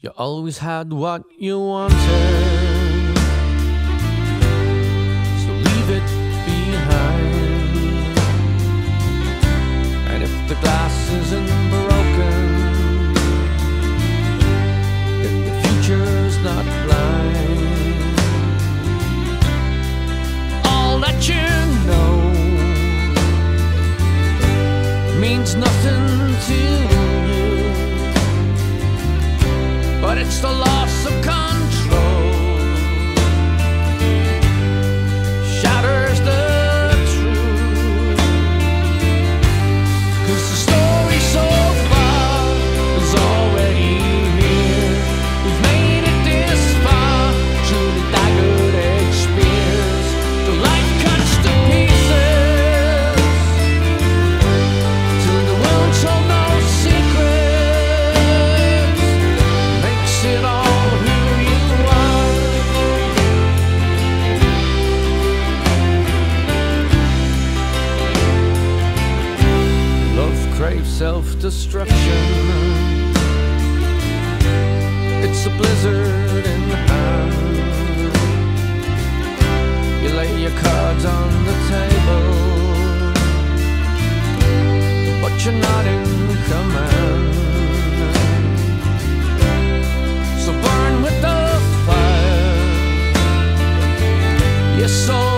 You always had what you wanted. So leave it behind. And if the glass isn't broken, then the future's not blind. All that you know means nothing to But it's the loss of self-destruction. It's a blizzard in the hand. You lay your cards on the table, but you're not in command. So burn with the fire. Your soul.